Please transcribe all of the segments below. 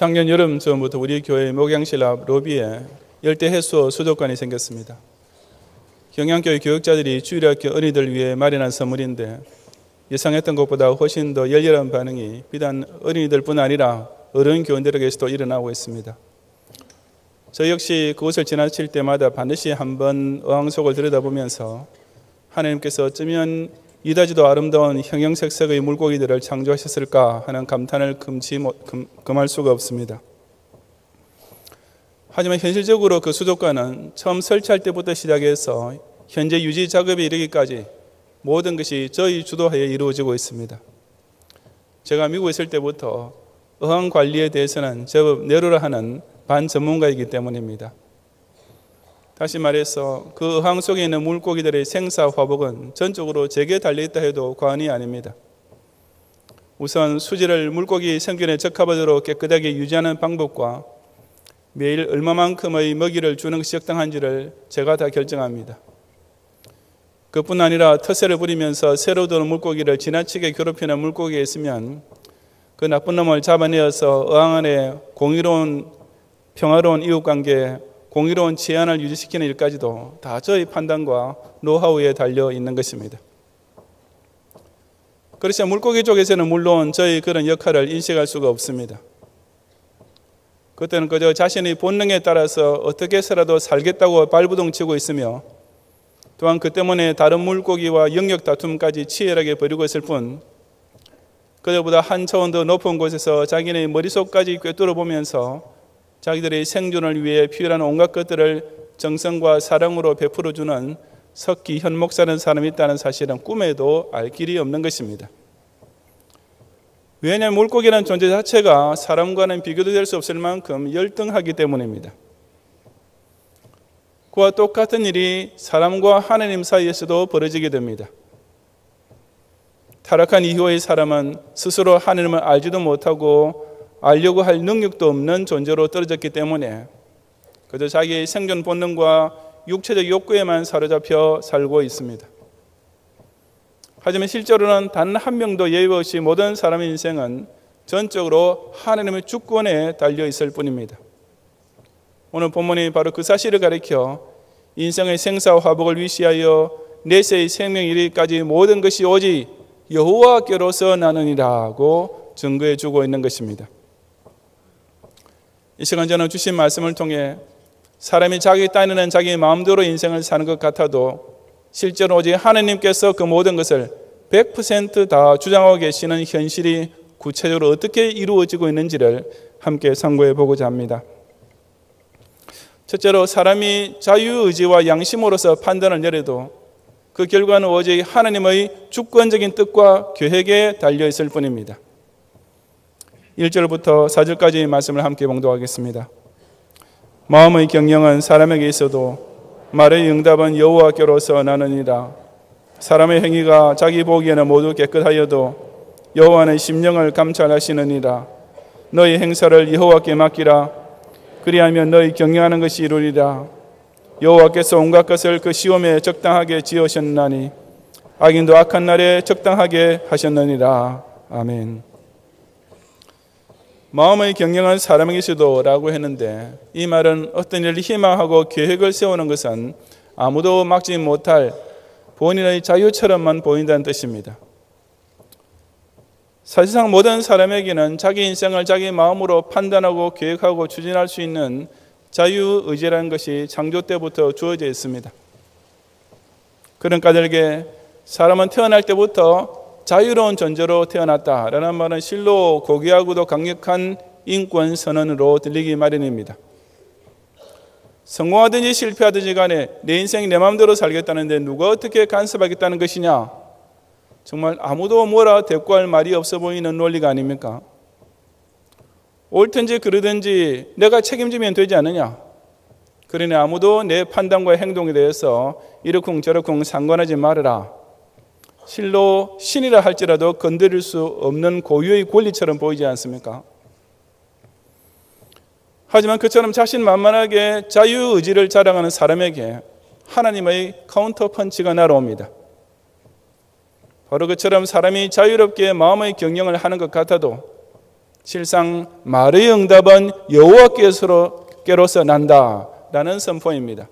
작년 여름 전부터 우리 교회 목양실 앞 로비에 열대 해수어 수족관이 생겼습니다. 경양교회 교육자들이 주일학교 어린이들 위해 마련한 선물인데 예상했던 것보다 훨씬 더 열렬한 반응이 비단 어린이들뿐 아니라 어른 교원들에게서도 일어나고 있습니다. 저 역시 그곳을 지나칠 때마다 반드시 한번 어항 속을 들여다보면서 하나님께서 어쩌면 이다지도 아름다운 형형색색의 물고기들을 창조하셨을까 하는 감탄을 금치 금, 금할 수가 없습니다. 하지만 현실적으로 그 수족관은 처음 설치할 때부터 시작해서 현재 유지 작업에 이르기까지 모든 것이 저희 주도하에 이루어지고 있습니다. 제가 미국에 있을 때부터 어항 관리에 대해서는 제법 내로라 하는 반 전문가이기 때문입니다. 다시 말해서 그 어항 속에 있는 물고기들의 생사 화복은 전적으로 제게 달려있다 해도 과언이 아닙니다. 우선 수질을 물고기 생존에 적합하도록 깨끗하게 유지하는 방법과 매일 얼마만큼의 먹이를 주는 것이 적당한지를 제가 다 결정합니다. 그뿐 아니라 터세를 부리면서 새로 들어온 물고기를 지나치게 괴롭히는 물고기가 있으면 그 나쁜 놈을 잡아내어서 어항 안에 공의로운 평화로운 이웃관계, 공의로운 치안을 유지시키는 일까지도 다 저희 판단과 노하우에 달려 있는 것입니다. 그래서 물고기 쪽에서는 물론 저희 그런 역할을 인식할 수가 없습니다. 그때는 그저 자신의 본능에 따라서 어떻게 해서라도 살겠다고 발부동 치고 있으며 또한 그 때문에 다른 물고기와 영역 다툼까지 치열하게 벌이고 있을 뿐 그들보다 한 차원 더 높은 곳에서 자기네 머릿속까지 꿰뚫어 보면서 자기들의 생존을 위해 필요한 온갖 것들을 정성과 사랑으로 베풀어 주는 석기 현목사는 사람이 있다는 사실은 꿈에도 알 길이 없는 것입니다. 왜냐하면 물고기라는 존재 자체가 사람과는 비교도 될 수 없을 만큼 열등하기 때문입니다. 그와 똑같은 일이 사람과 하나님 사이에서도 벌어지게 됩니다. 타락한 이후의 사람은 스스로 하나님을 알지도 못하고 알려고 할 능력도 없는 존재로 떨어졌기 때문에 그저 자기의 생존 본능과 육체적 욕구에만 사로잡혀 살고 있습니다. 하지만 실제로는 단 한 명도 예외 없이 모든 사람의 인생은 전적으로 하나님의 주권에 달려 있을 뿐입니다. 오늘 본문이 바로 그 사실을 가리켜 인생의 생사와 화복을 위시하여 내세의 생명 이르기까지 모든 것이 오직 여호와께로서 나느니라고 증거해 주고 있는 것입니다. 이 시간 저는 주신 말씀을 통해 사람이 자기 딴에는 자기 마음대로 인생을 사는 것 같아도 실제로 오직 하나님께서 그 모든 것을 100%다 주장하고 계시는 현실이 구체적으로 어떻게 이루어지고 있는지를 함께 상고해 보고자 합니다. 첫째로 사람이 자유의지와 양심으로서 판단을 내려도 그 결과는 오직 하나님의 주권적인 뜻과 계획에 달려 있을 뿐입니다. 1절부터 4절까지 말씀을 함께 봉독하겠습니다. 마음의 경영은 사람에게 있어도 말의 응답은 여호와께로서 나느니라. 사람의 행위가 자기 보기에는 모두 깨끗하여도 여호와는 심령을 감찰하시느니라. 너희 행사를 여호와께 맡기라. 그리하면 너희 경영하는 것이 이루리라. 여호와께서 온갖 것을 그 시험에 적당하게 지으셨나니 악인도 악한 날에 적당하게 하셨느니라. 아멘. 마음의 경영은 사람에게 서도라고 했는데 이 말은 어떤 일을 희망하고 계획을 세우는 것은 아무도 막지 못할 본인의 자유처럼만 보인다는 뜻입니다. 사실상 모든 사람에게는 자기 인생을 자기 마음으로 판단하고 계획하고 추진할 수 있는 자유의지라는 것이 창조 때부터 주어져 있습니다. 그런 까닭에 사람은 태어날 때부터 자유로운 존재로 태어났다라는 말은 실로 고귀하고도 강력한 인권 선언으로 들리기 마련입니다. 성공하든지 실패하든지 간에 내 인생 내 마음대로 살겠다는데 누가 어떻게 간섭하겠다는 것이냐? 정말 아무도 뭐라 대꾸할 말이 없어 보이는 논리가 아닙니까? 옳든지 그르든지 내가 책임지면 되지 않느냐? 그러니 아무도 내 판단과 행동에 대해서 이러쿵 저러쿵 상관하지 말아라. 실로 신이라 할지라도 건드릴 수 없는 고유의 권리처럼 보이지 않습니까? 하지만 그처럼 자신 만만하게 자유의지를 자랑하는 사람에게 하나님의 카운터 펀치가 날아옵니다. 바로 그처럼 사람이 자유롭게 마음의 경영을 하는 것 같아도 실상 말의 응답은 여호와께로서 난다라는 선포입니다.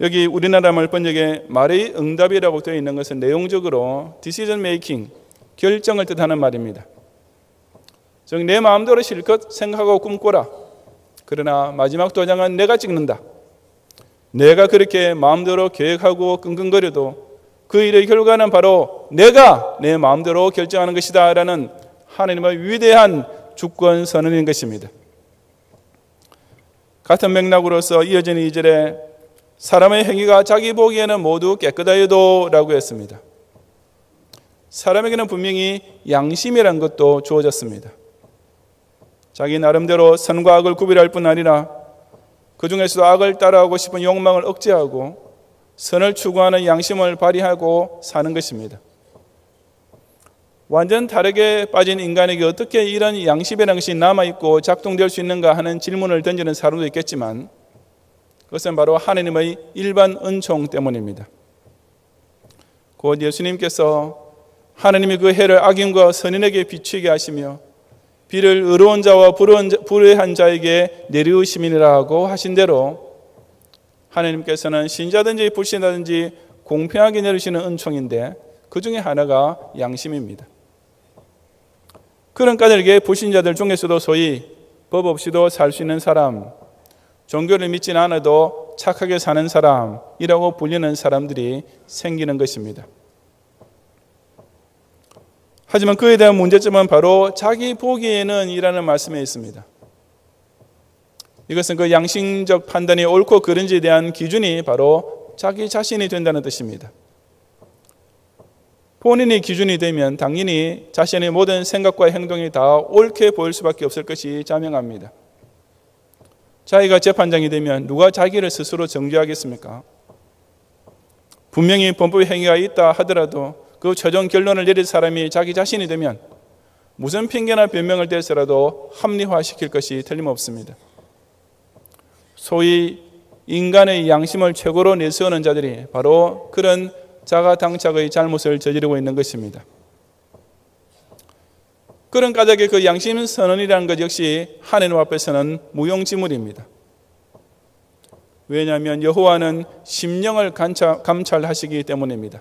여기 우리나라 말 번역에 말의 응답이라고 되어 있는 것은 내용적으로 decision making 결정을 뜻하는 말입니다. 즉 내 마음대로 실컷 생각하고 꿈꿔라. 그러나 마지막 도장은 내가 찍는다. 내가 그렇게 마음대로 계획하고 끙끙거려도 그 일의 결과는 바로 내가 내 마음대로 결정하는 것이다 라는 하나님의 위대한 주권 선언인 것입니다. 같은 맥락으로서 이어지는 이절에 사람의 행위가 자기 보기에는 모두 깨끗하여도 라고 했습니다. 사람에게는 분명히 양심이라는 것도 주어졌습니다. 자기 나름대로 선과 악을 구별할 뿐 아니라 그 중에서도 악을 따라하고 싶은 욕망을 억제하고 선을 추구하는 양심을 발휘하고 사는 것입니다. 완전 다르게 빠진 인간에게 어떻게 이런 양심이라는 것이 남아있고 작동될 수 있는가 하는 질문을 던지는 사람도 있겠지만 그것은 바로 하느님의 일반 은총 때문입니다. 곧 예수님께서 하느님이 그 해를 악인과 선인에게 비추게 하시며 비를 의로운 자와 불의한 자에게 내리우심이라고 하신 대로 하느님께서는 신자든지 불신자든지 공평하게 내리시는 은총인데 그 중에 하나가 양심입니다. 그런 까닭에 불신자들 중에서도 소위 법 없이도 살 수 있는 사람, 종교를 믿지는 않아도 착하게 사는 사람이라고 불리는 사람들이 생기는 것입니다. 하지만 그에 대한 문제점은 바로 자기 보기에는 이라는 말씀에 있습니다. 이것은 그 양심적 판단이 옳고 그른지에 대한 기준이 바로 자기 자신이 된다는 뜻입니다. 본인이 기준이 되면 당연히 자신의 모든 생각과 행동이 다 옳게 보일 수밖에 없을 것이 자명합니다. 자기가 재판장이 되면 누가 자기를 스스로 정죄하겠습니까? 분명히 범법의 행위가 있다 하더라도 그 최종 결론을 내릴 사람이 자기 자신이 되면 무슨 핑계나 변명을 대서라도 합리화시킬 것이 틀림없습니다. 소위 인간의 양심을 최고로 내세우는 자들이 바로 그런 자가 당착의 잘못을 저지르고 있는 것입니다. 그런 까닭에 그 양심 선언이라는 것 역시 하나님 앞에서는 무용지물입니다. 왜냐하면 여호와는 심령을 감찰하시기 때문입니다.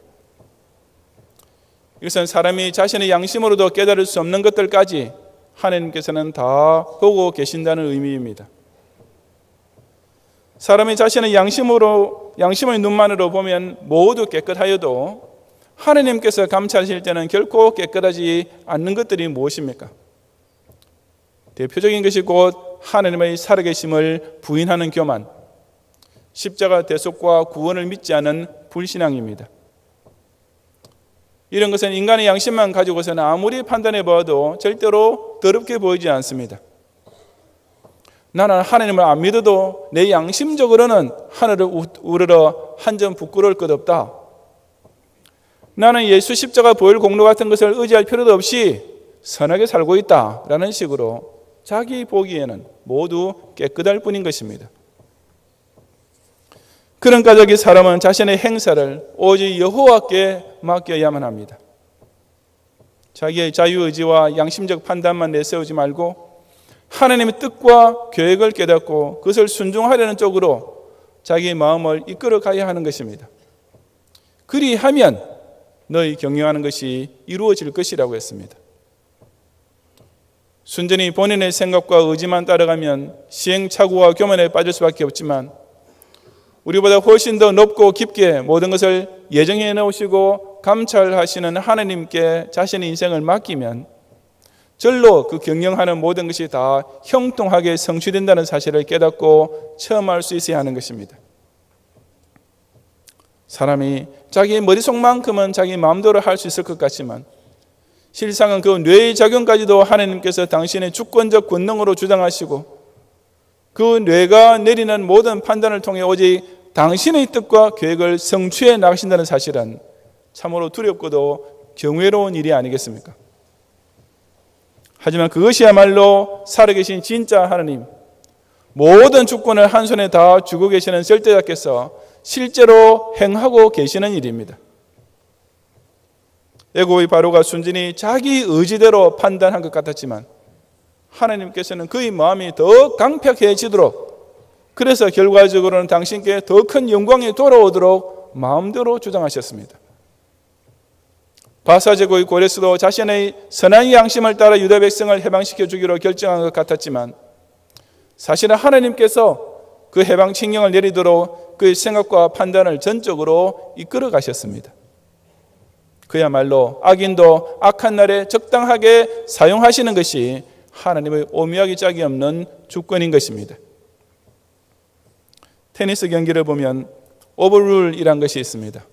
이것은 사람이 자신의 양심으로도 깨달을 수 없는 것들까지 하나님께서는 다 보고 계신다는 의미입니다. 사람이 자신의 양심으로 양심의 눈만으로 보면 모두 깨끗하여도 하느님께서 감찰하실 때는 결코 깨끗하지 않는 것들이 무엇입니까? 대표적인 것이 곧 하느님의 살아계심을 부인하는 교만, 십자가 대속과 구원을 믿지 않은 불신앙입니다. 이런 것은 인간의 양심만 가지고서는 아무리 판단해 봐도 절대로 더럽게 보이지 않습니다. 나는 하나님을 안 믿어도 내 양심적으로는 하늘을 우러러 한 점 부끄러울 것 없다. 나는 예수 십자가 보혈 공로 같은 것을 의지할 필요도 없이 선하게 살고 있다. 라는 식으로 자기 보기에는 모두 깨끗할 뿐인 것입니다. 그런 까닭에 사람은 자신의 행사를 오직 여호와께 맡겨야만 합니다. 자기의 자유의지와 양심적 판단만 내세우지 말고 하나님의 뜻과 계획을 깨닫고 그것을 순종하려는 쪽으로 자기의 마음을 이끌어 가야 하는 것입니다. 그리하면 너희 경영하는 것이 이루어질 것이라고 했습니다. 순전히 본인의 생각과 의지만 따라가면 시행착오와 교만에 빠질 수밖에 없지만 우리보다 훨씬 더 높고 깊게 모든 것을 예정해 놓으시고 감찰하시는 하나님께 자신의 인생을 맡기면 절로 그 경영하는 모든 것이 다 형통하게 성취된다는 사실을 깨닫고 체험할 수 있어야 하는 것입니다. 사람이 자기 머릿속만큼은 자기 마음대로 할 수 있을 것 같지만 실상은 그 뇌의 작용까지도 하나님께서 당신의 주권적 권능으로 주장하시고 그 뇌가 내리는 모든 판단을 통해 오직 당신의 뜻과 계획을 성취해 나가신다는 사실은 참으로 두렵고도 경외로운 일이 아니겠습니까? 하지만 그것이야말로 살아계신 진짜 하나님, 모든 주권을 한 손에 다 주고 계시는 절대자께서 실제로 행하고 계시는 일입니다. 애고의 바로가 순전히 자기 의지대로 판단한 것 같았지만 하나님께서는 그의 마음이 더 강팍해지도록 그래서 결과적으로는 당신께 더 큰 영광이 돌아오도록 마음대로 주장하셨습니다. 바사 제국의 고레스도 자신의 선한 양심을 따라 유다 백성을 해방시켜 주기로 결정한 것 같았지만 사실은 하나님께서 그 해방 칙령을 내리도록 그의 생각과 판단을 전적으로 이끌어 가셨습니다. 그야말로 악인도 악한 날에 적당하게 사용하시는 것이 하나님의 오묘하기 짝이 없는 주권인 것입니다. 테니스 경기를 보면 overrule이란 것이 있습니다.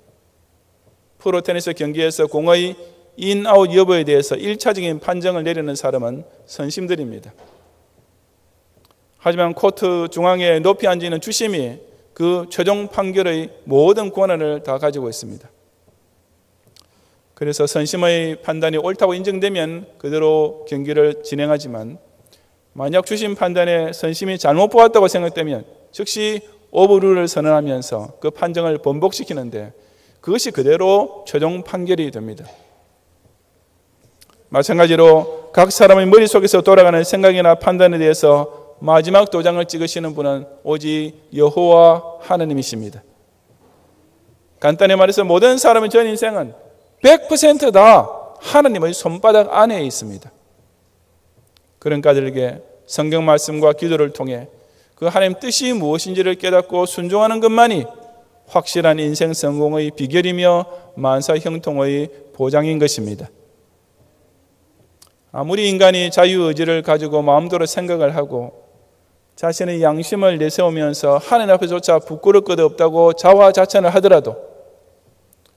프로 테니스 경기에서 공의 인아웃 여부에 대해서 1차적인 판정을 내리는 사람은 선심들입니다. 하지만 코트 중앙에 높이 앉는 주심이 그 최종 판결의 모든 권한을 다 가지고 있습니다. 그래서 선심의 판단이 옳다고 인정되면 그대로 경기를 진행하지만 만약 주심 판단에 선심이 잘못 보았다고 생각되면 즉시 오버룰을 선언하면서 그 판정을 번복시키는데 그것이 그대로 최종 판결이 됩니다. 마찬가지로 각 사람의 머릿속에서 돌아가는 생각이나 판단에 대해서 마지막 도장을 찍으시는 분은 오직 여호와 하나님이십니다. 간단히 말해서 모든 사람의 전 인생은 100%다 하나님의 손바닥 안에 있습니다. 그런 가들에게 성경 말씀과 기도를 통해 그 하나님 뜻이 무엇인지를 깨닫고 순종하는 것만이 확실한 인생 성공의 비결이며 만사 형통의 보장인 것입니다. 아무리 인간이 자유 의지를 가지고 마음대로 생각을 하고 자신의 양심을 내세우면서 하나님 앞에조차 부끄러울 것 없다고 자화자찬을 하더라도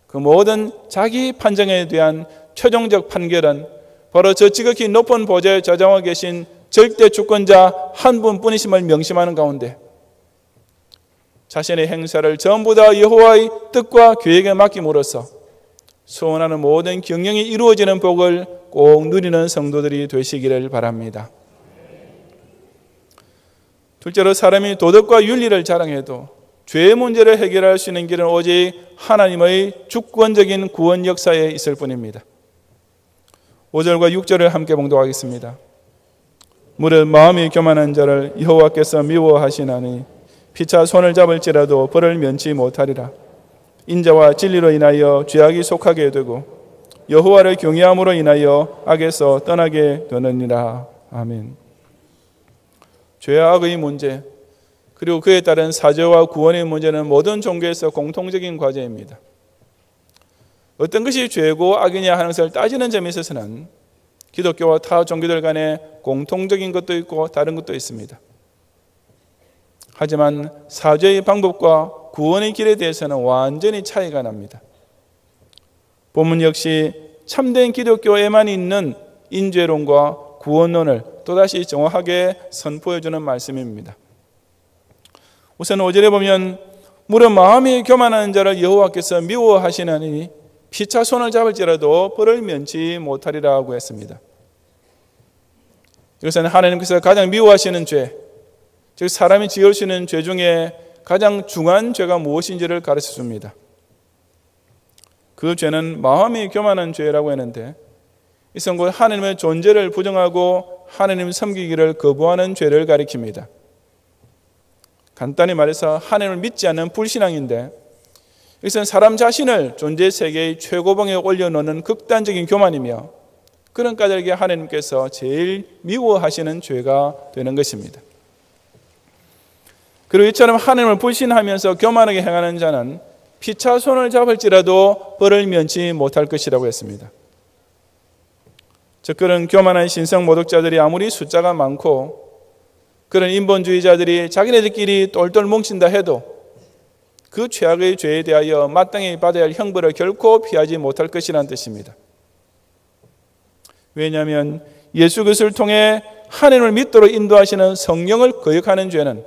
그 모든 자기 판정에 대한 최종적 판결은 바로 저 지극히 높은 보좌에 저장하 계신 절대 주권자 한 분뿐이심을 명심하는 가운데 자신의 행사를 전부 다 여호와의 뜻과 계획에 맡김으로써 소원하는 모든 경영이 이루어지는 복을 꼭 누리는 성도들이 되시기를 바랍니다. 둘째로 사람이 도덕과 윤리를 자랑해도 죄의 문제를 해결할 수 있는 길은 오직 하나님의 주권적인 구원 역사에 있을 뿐입니다. 5절과 6절을 함께 봉독하겠습니다. 무릇 마음이 교만한 자를 여호와께서 미워하시나니 피차 손을 잡을지라도 벌을 면치 못하리라. 인자와 진리로 인하여 죄악이 속하게 되고 여호와를 경외함으로 인하여 악에서 떠나게 되느니라. 아멘. 죄악의 문제, 그리고 그에 따른 사죄와 구원의 문제는 모든 종교에서 공통적인 과제입니다. 어떤 것이 죄고 악이냐 하는 것을 따지는 점에 있어서는 기독교와 타 종교들 간에 공통적인 것도 있고 다른 것도 있습니다. 하지만 사죄의 방법과 구원의 길에 대해서는 완전히 차이가 납니다. 본문 역시 참된 기독교에만 있는 인죄론과 구원론을 또다시 정확하게 선포해 주는 말씀입니다. 우선 5절에 보면 무릇 마음이 교만한 자를 여호와께서 미워하시나니 피차 손을 잡을지라도 벌을 면치 못하리라고 했습니다. 이것은 하나님께서 가장 미워하시는 죄, 즉 사람이 지을 수 있는 죄 중에 가장 중한 죄가 무엇인지를 가르쳐 줍니다. 그 죄는 마음이 교만한 죄라고 했는데 이것은 곧 하나님의 존재를 부정하고 하나님 섬기기를 거부하는 죄를 가리킵니다. 간단히 말해서 하나님을 믿지 않는 불신앙인데 이것은 사람 자신을 존재 세계의 최고봉에 올려놓는 극단적인 교만이며 그런 까닭에 하나님께서 제일 미워하시는 죄가 되는 것입니다. 그리고 이처럼 하나님을 불신하면서 교만하게 행하는 자는 피차 손을 잡을지라도 벌을 면치 못할 것이라고 했습니다. 즉 그런 교만한 신성 모독자들이 아무리 숫자가 많고 그런 인본주의자들이 자기네들끼리 똘똘 뭉친다 해도 그 최악의 죄에 대하여 마땅히 받아야 할 형벌을 결코 피하지 못할 것이라는 뜻입니다. 왜냐하면 예수 그리스도를 통해 하나님을 믿도록 인도하시는 성령을 거역하는 죄는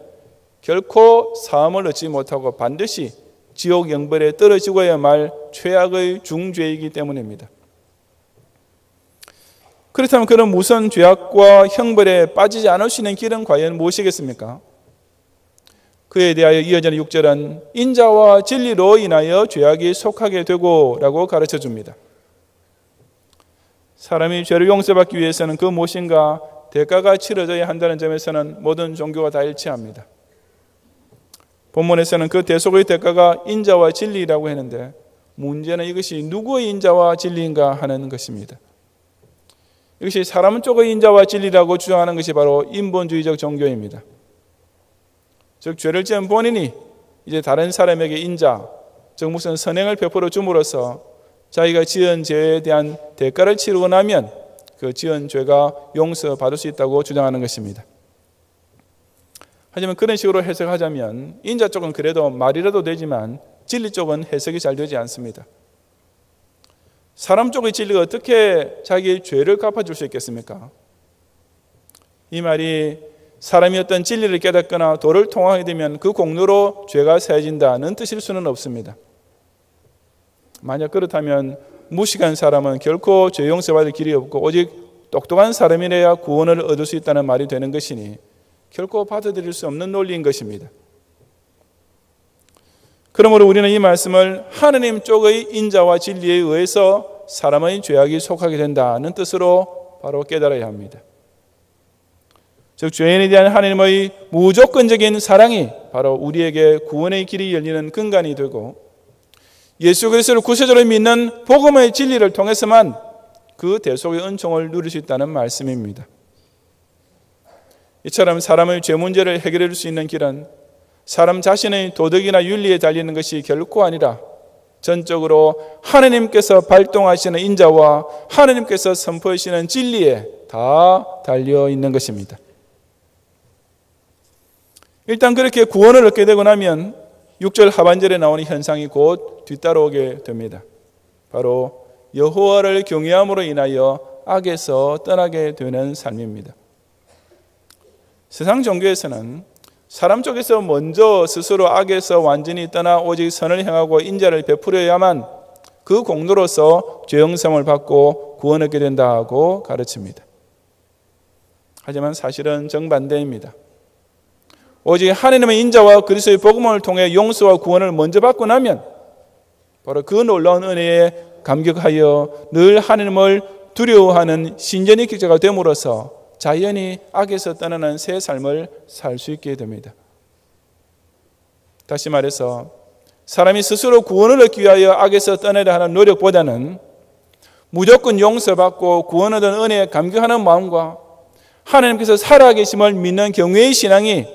결코 사함을 얻지 못하고 반드시 지옥 영벌에 떨어지고야 말 최악의 중죄이기 때문입니다. 그렇다면 그런 무선 죄악과 형벌에 빠지지 않을 수 있는 길은 과연 무엇이겠습니까? 그에 대하여 이어지는 6절은 인자와 진리로 인하여 죄악이 속하게 되고 라고 가르쳐 줍니다. 사람이 죄를 용서받기 위해서는 그 무엇인가 대가가 치러져야 한다는 점에서는 모든 종교가 다 일치합니다. 본문에서는 그 대속의 대가가 인자와 진리라고 했는데 문제는 이것이 누구의 인자와 진리인가 하는 것입니다. 이것이 사람 쪽의 인자와 진리라고 주장하는 것이 바로 인본주의적 종교입니다. 즉 죄를 지은 본인이 이제 다른 사람에게 인자, 즉 무슨 선행을 베풀어 줌으로써 자기가 지은 죄에 대한 대가를 치르고 나면 그 지은 죄가 용서받을 수 있다고 주장하는 것입니다. 하지만 그런 식으로 해석하자면 인자 쪽은 그래도 말이라도 되지만 진리 쪽은 해석이 잘 되지 않습니다. 사람 쪽의 진리가 어떻게 자기의 죄를 갚아줄 수 있겠습니까? 이 말이 사람이 어떤 진리를 깨닫거나 도를 통하게 되면 그 공로로 죄가 세진다는 뜻일 수는 없습니다. 만약 그렇다면 무식한 사람은 결코 죄 용서받을 길이 없고 오직 똑똑한 사람이래야 구원을 얻을 수 있다는 말이 되는 것이니 결코 받아들일 수 없는 논리인 것입니다. 그러므로 우리는 이 말씀을 하느님 쪽의 인자와 진리에 의해서 사람의 죄악이 속하게 된다는 뜻으로 바로 깨달아야 합니다. 즉 죄인에 대한 하나님의 무조건적인 사랑이 바로 우리에게 구원의 길이 열리는 근간이 되고 예수 그리스도를 구세주로 믿는 복음의 진리를 통해서만 그 대속의 은총을 누릴 수 있다는 말씀입니다. 이처럼 사람의 죄 문제를 해결해 줄수 있는 길은 사람 자신의 도덕이나 윤리에 달리는 것이 결코 아니라 전적으로 하나님께서 발동하시는 인자와 하나님께서 선포하시는 진리에 다 달려 있는 것입니다. 일단 그렇게 구원을 얻게 되고 나면 6절 하반절에 나오는 현상이 곧 뒤따라오게 됩니다. 바로 여호와를 경외함으로 인하여 악에서 떠나게 되는 삶입니다. 세상 종교에서는 사람 쪽에서 먼저 스스로 악에서 완전히 떠나 오직 선을 행하고 인자를 베풀어야만 그 공로로서 죄영성을 받고 구원 얻게 된다고 가르칩니다. 하지만 사실은 정반대입니다. 오직 하나님의 인자와 그리스도의 복음을 통해 용서와 구원을 먼저 받고 나면 바로 그 놀라운 은혜에 감격하여 늘 하나님을 두려워하는 신전의 기자가 됨으로써 자연히 악에서 떠나는 새 삶을 살 수 있게 됩니다. 다시 말해서 사람이 스스로 구원을 얻기 위하여 악에서 떠나려 하는 노력보다는 무조건 용서받고 구원 얻은 은혜에 감격하는 마음과 하나님께서 살아계심을 믿는 경외의 신앙이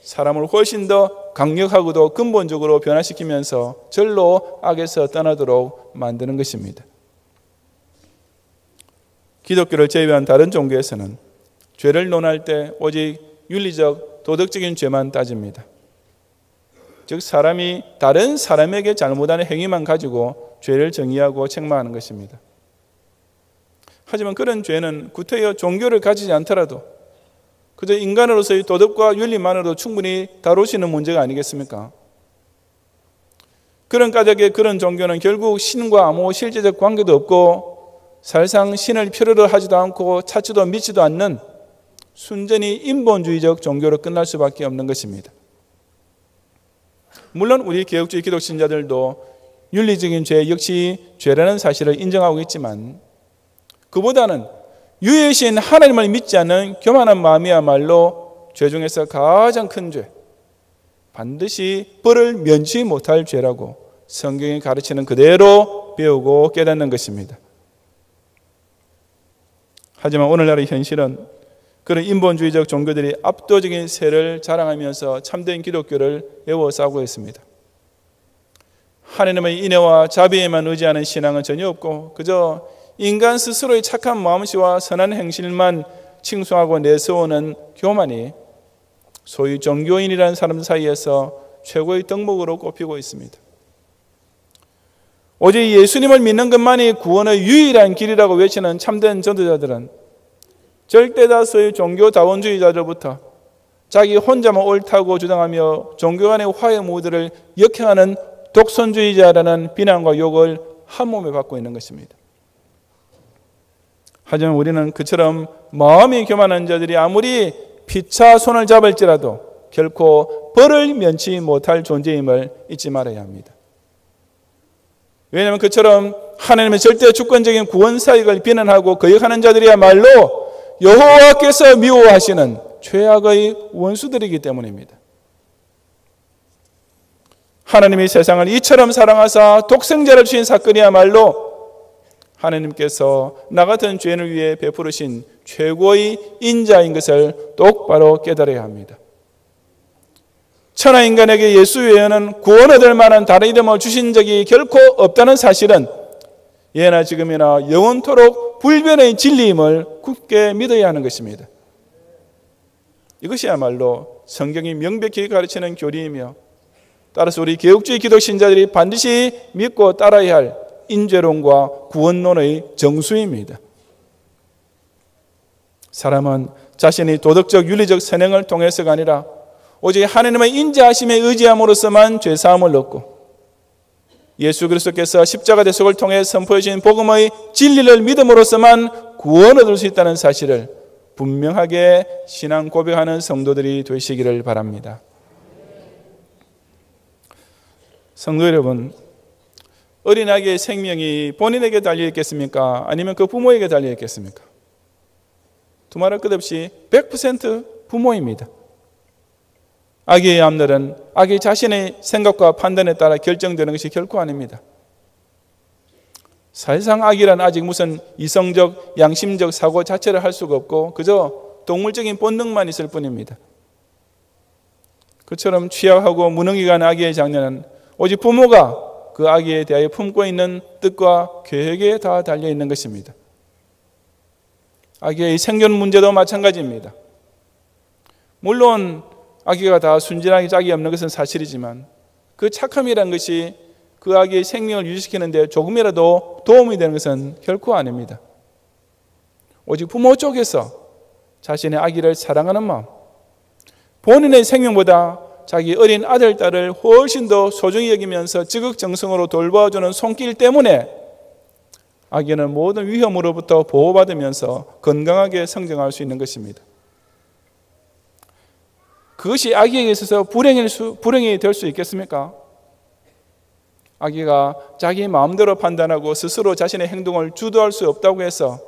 사람을 훨씬 더 강력하고도 근본적으로 변화시키면서 절로 악에서 떠나도록 만드는 것입니다. 기독교를 제외한 다른 종교에서는 죄를 논할 때 오직 윤리적, 도덕적인 죄만 따집니다. 즉, 사람이 다른 사람에게 잘못하는 행위만 가지고 죄를 정의하고 책망하는 것입니다. 하지만 그런 죄는 구태여 종교를 가지지 않더라도 그저 인간으로서의 도덕과 윤리만으로도 충분히 다루시는 문제가 아니겠습니까? 그런 까닭에 그런 종교는 결국 신과 아무 실제적 관계도 없고 사실상 신을 필요로 하지도 않고 찾지도 믿지도 않는 순전히 인본주의적 종교로 끝날 수밖에 없는 것입니다. 물론 우리 개혁주의 기독 신자들도 윤리적인 죄 역시 죄라는 사실을 인정하고 있지만 그보다는 유해신 하나님을 믿지 않는 교만한 마음이야말로 죄 중에서 가장 큰 죄, 반드시 벌을 면치 못할 죄라고 성경이 가르치는 그대로 배우고 깨닫는 것입니다. 하지만 오늘날의 현실은 그런 인본주의적 종교들이 압도적인 세를 자랑하면서 참된 기독교를 에워싸고 있습니다. 하나님의 인애와 자비에만 의지하는 신앙은 전혀 없고 그저 인간 스스로의 착한 마음씨와 선한 행실만 칭송하고 내세우는 교만이 소위 종교인이라는 사람 사이에서 최고의 덕목으로 꼽히고 있습니다. 오직 예수님을 믿는 것만이 구원의 유일한 길이라고 외치는 참된 전도자들은 절대 다수의 종교 다원주의자들부터 자기 혼자만 옳다고 주장하며 종교 간의 화해 모드를 역행하는 독선주의자라는 비난과 욕을 한 몸에 받고 있는 것입니다. 하지만 우리는 그처럼 마음이 교만한 자들이 아무리 피차 손을 잡을지라도 결코 벌을 면치 못할 존재임을 잊지 말아야 합니다. 왜냐하면 그처럼 하나님의 절대 주권적인 구원 사역을 비난하고 거역하는 자들이야말로 여호와께서 미워하시는 최악의 원수들이기 때문입니다. 하나님이 세상을 이처럼 사랑하사 독생자를 주신 사건이야말로 하나님께서 나 같은 죄인을 위해 베푸르신 최고의 인자인 것을 똑바로 깨달아야 합니다. 천하 인간에게 예수 외에는 구원 얻을 만한 다른 이름을 주신 적이 결코 없다는 사실은 예나 지금이나 영원토록 불변의 진리임을 굳게 믿어야 하는 것입니다. 이것이야말로 성경이 명백히 가르치는 교리이며 따라서 우리 개혁주의 기독 신자들이 반드시 믿고 따라야 할 인죄론과 구원론의 정수입니다. 사람은 자신이 도덕적 윤리적 선행을 통해서가 아니라 오직 하나님의 인자하심에 의지함으로써만 죄사함을 얻고 예수 그리스도께서 십자가 대속을 통해 선포해 주신 복음의 진리를 믿음으로써만 구원을 얻을 수 있다는 사실을 분명하게 신앙 고백하는 성도들이 되시기를 바랍니다. 성도 여러분, 어린아기의 생명이 본인에게 달려 있겠습니까? 아니면 그 부모에게 달려 있겠습니까? 두말할 것 없이 100% 부모입니다. 아기의 앞날은 아기 자신의 생각과 판단에 따라 결정되는 것이 결코 아닙니다. 사실상 아기란 아직 무슨 이성적, 양심적 사고 자체를 할 수가 없고 그저 동물적인 본능만 있을 뿐입니다. 그처럼 취약하고 무능이 간 아기의 장년은 오직 부모가 그 아기에 대하여 품고 있는 뜻과 계획에 다 달려 있는 것입니다. 아기의 생존 문제도 마찬가지입니다. 물론 아기가 다 순진하게 짝이 없는 것은 사실이지만 그 착함이란 것이 그 아기의 생명을 유지시키는데 조금이라도 도움이 되는 것은 결코 아닙니다. 오직 부모 쪽에서 자신의 아기를 사랑하는 마음, 본인의 생명보다 자기 어린 아들, 딸을 훨씬 더 소중히 여기면서 지극정성으로 돌봐주는 손길 때문에 아기는 모든 위험으로부터 보호받으면서 건강하게 성장할 수 있는 것입니다. 그것이 아기에게 있어서 불행일 수, 불행이 될 수 있겠습니까? 아기가 자기 마음대로 판단하고 스스로 자신의 행동을 주도할 수 없다고 해서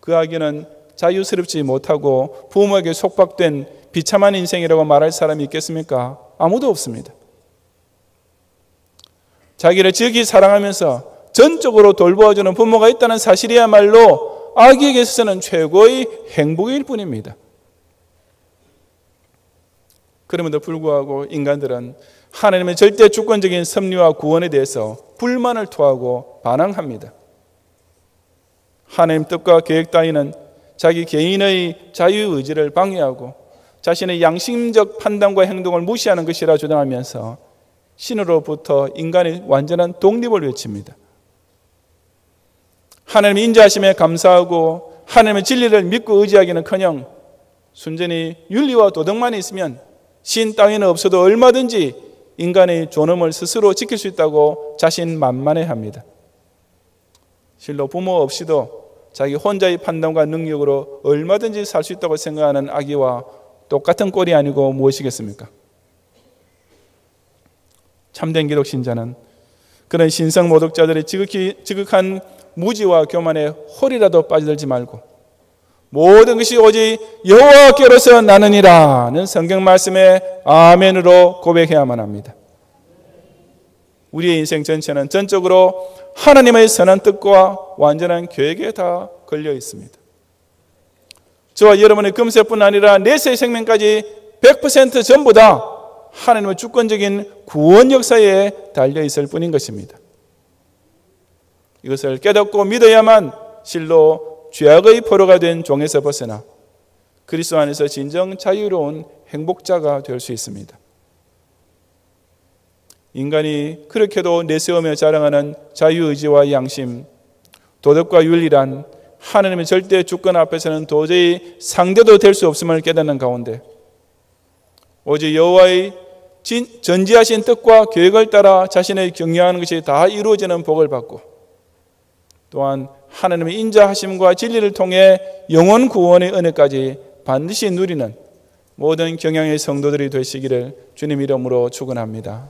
그 아기는 자유스럽지 못하고 부모에게 속박된 비참한 인생이라고 말할 사람이 있겠습니까? 아무도 없습니다. 자기를 지극히 사랑하면서 전적으로 돌보아주는 부모가 있다는 사실이야말로 아기에게 있어서는 최고의 행복일 뿐입니다. 그럼에도 불구하고 인간들은 하나님의 절대 주권적인 섭리와 구원에 대해서 불만을 토하고 반항합니다. 하나님 뜻과 계획 따위는 자기 개인의 자유의지를 방해하고 자신의 양심적 판단과 행동을 무시하는 것이라 주장하면서 신으로부터 인간의 완전한 독립을 외칩니다. 하나님 인자하심에 감사하고 하나님의 진리를 믿고 의지하기는 커녕 순전히 윤리와 도덕만 있으면 신 따위는 없어도 얼마든지 인간의 존엄을 스스로 지킬 수 있다고 자신 만만해 합니다. 실로 부모 없이도 자기 혼자의 판단과 능력으로 얼마든지 살 수 있다고 생각하는 아기와 똑같은 꼴이 아니고 무엇이겠습니까? 참된 기독 신자는 그런 신성 모독자들의 지극히 지극한 무지와 교만에 홀이라도 빠져들지 말고 모든 것이 오직 여호와께로서 나느니라는 성경 말씀에 아멘으로 고백해야만 합니다. 우리의 인생 전체는 전적으로 하나님의 선한 뜻과 완전한 계획에 다 걸려 있습니다. 저와 여러분의 금세뿐 아니라 내세 생명까지 100% 전부 다 하나님의 주권적인 구원 역사에 달려 있을 뿐인 것입니다. 이것을 깨닫고 믿어야만 실로 죄악의 포로가 된 종에서 벗어나 그리스도 안에서 진정 자유로운 행복자가 될 수 있습니다. 인간이 그렇게도 내세우며 자랑하는 자유의지와 양심, 도덕과 윤리란 하나님의 절대 주권 앞에서는 도저히 상대도 될 수 없음을 깨닫는 가운데 오직 여호와의 전지하신 뜻과 계획을 따라 자신의 경영하는 것이 다 이루어지는 복을 받고 또한 하나님의 인자하심과 진리를 통해 영원 구원의 은혜까지 반드시 누리는 모든 경향의 성도들이 되시기를 주님 이름으로 축원합니다.